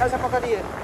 É essa porcaria.